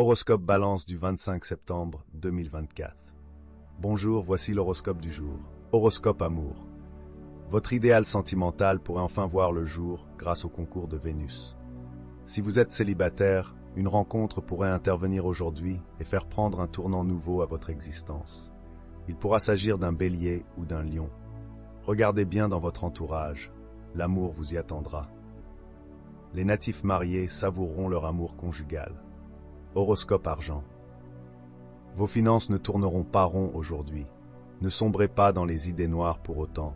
Horoscope Balance du 25 septembre 2024. Bonjour, voici l'horoscope du jour. Horoscope Amour. Votre idéal sentimental pourrait enfin voir le jour grâce au concours de Vénus. Si vous êtes célibataire, une rencontre pourrait intervenir aujourd'hui et faire prendre un tournant nouveau à votre existence. Il pourra s'agir d'un bélier ou d'un lion. Regardez bien dans votre entourage, l'amour vous y attendra. Les natifs mariés savoureront leur amour conjugal. Horoscope argent. Vos finances ne tourneront pas rond aujourd'hui. Ne sombrez pas dans les idées noires pour autant.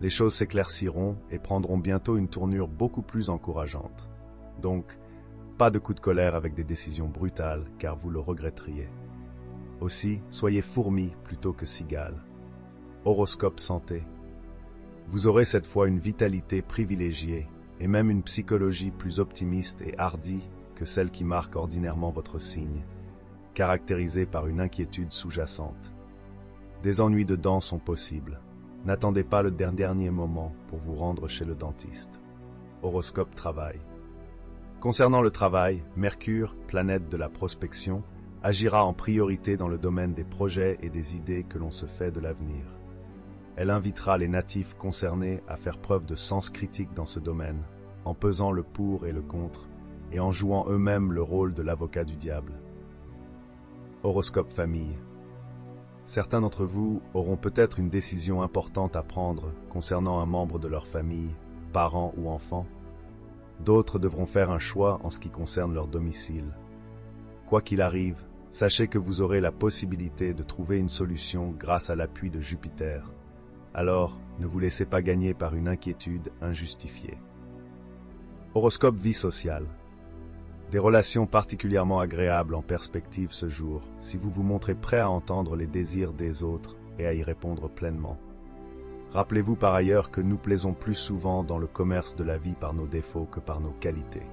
Les choses s'éclairciront et prendront bientôt une tournure beaucoup plus encourageante. Donc, pas de coup de colère avec des décisions brutales, car vous le regretteriez. Aussi, soyez fourmi plutôt que cigale. Horoscope santé. Vous aurez cette fois une vitalité privilégiée et même une psychologie plus optimiste et hardie que celle qui marque ordinairement votre signe, caractérisée par une inquiétude sous-jacente. Des ennuis de dents sont possibles. N'attendez pas le dernier moment pour vous rendre chez le dentiste. Horoscope travail. Concernant le travail, Mercure, planète de la prospection, agira en priorité dans le domaine des projets et des idées que l'on se fait de l'avenir. Elle invitera les natifs concernés à faire preuve de sens critique dans ce domaine, en pesant le pour et le contre, et en jouant eux-mêmes le rôle de l'avocat du diable. Horoscope famille. Certains d'entre vous auront peut-être une décision importante à prendre concernant un membre de leur famille, parent ou enfant. D'autres devront faire un choix en ce qui concerne leur domicile. Quoi qu'il arrive, sachez que vous aurez la possibilité de trouver une solution grâce à l'appui de Jupiter. Alors, ne vous laissez pas gagner par une inquiétude injustifiée. Horoscope vie sociale. Des relations particulièrement agréables en perspective ce jour, si vous vous montrez prêt à entendre les désirs des autres et à y répondre pleinement. Rappelez-vous par ailleurs que nous plaisons plus souvent dans le commerce de la vie par nos défauts que par nos qualités.